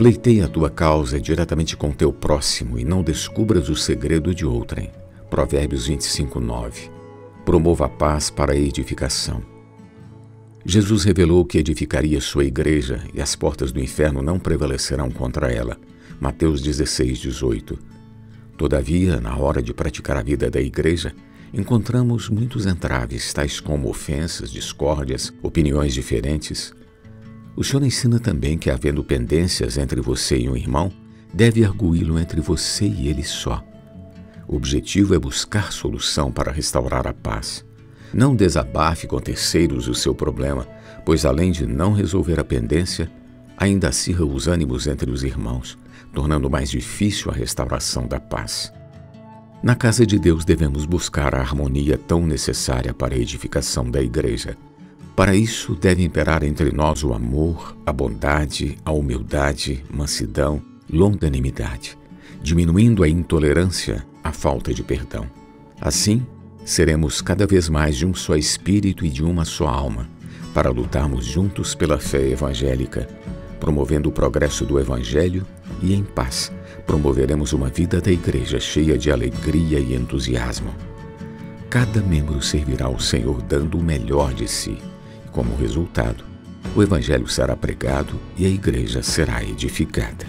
Pleiteia a tua causa diretamente com teu próximo e não descubras o segredo de outrem. Provérbios 25, 9. Promova a paz para a edificação. Jesus revelou que edificaria sua igreja e as portas do inferno não prevalecerão contra ela. Mateus 16, 18. Todavia, na hora de praticar a vida da igreja, encontramos muitos entraves, tais como ofensas, discórdias, opiniões diferentes. O Senhor ensina também que, havendo pendências entre você e um irmão, deve arguí-lo entre você e ele só. O objetivo é buscar solução para restaurar a paz. Não desabafe com terceiros o seu problema, pois além de não resolver a pendência, ainda acirra os ânimos entre os irmãos, tornando mais difícil a restauração da paz. Na casa de Deus devemos buscar a harmonia tão necessária para a edificação da igreja. Para isso, deve imperar entre nós o amor, a bondade, a humildade, mansidão, longanimidade, diminuindo a intolerância, a falta de perdão. Assim, seremos cada vez mais de um só espírito e de uma só alma, para lutarmos juntos pela fé evangélica, promovendo o progresso do Evangelho e em paz promoveremos uma vida da igreja cheia de alegria e entusiasmo. Cada membro servirá ao Senhor dando o melhor de si, como resultado, o Evangelho será pregado e a igreja será edificada.